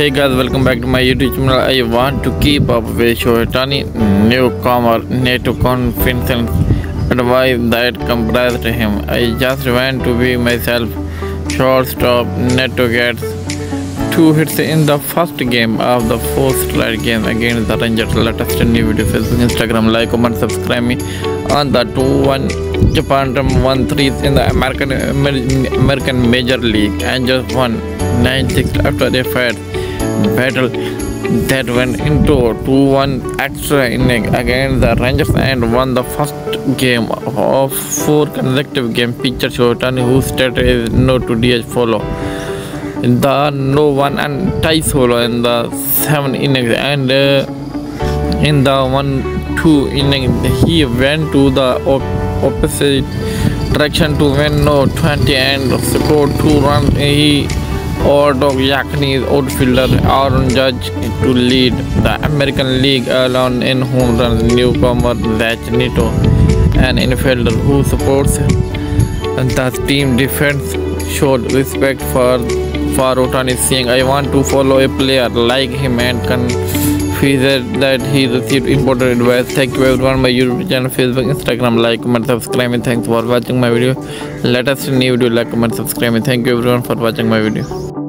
Hey guys, welcome back to my YouTube channel. I want to keep up with Shohei Ohtani newcomer Neto confidence advice that comprised him. I just want to be myself. Shortstop Neto gets two hits in the first game of the fourth straight game against the Rangers. Latest new video, Facebook, Instagram, like, comment, subscribe me on the 2-1 Japan 1-3 in the American American Major League and just won 9-6 after they fight battle that went into 2-1 extra inning against the Rangers and won the first game of four consecutive game. Pitcher Shohei Ohtani, whose stat is no to DH follow. In the no one and tie solo in the seven innings and uh, in the one two inning he went to the op- opposite direction to win no 20 and scored two runs. He Ordog Yankees' outfielder Aaron Judge to lead the American League alone in home runs. Newcomer Zach Neto, an infielder who supports the team defense, showed respect for for Otani, saying, "I want to follow a player like him and confident that he received important advice. Thank you everyone. My YouTube channel, Facebook, Instagram, like, comment, subscribe, and thanks for watching my video. Let us new video, like, comment, subscribe, and thank you everyone for watching my video.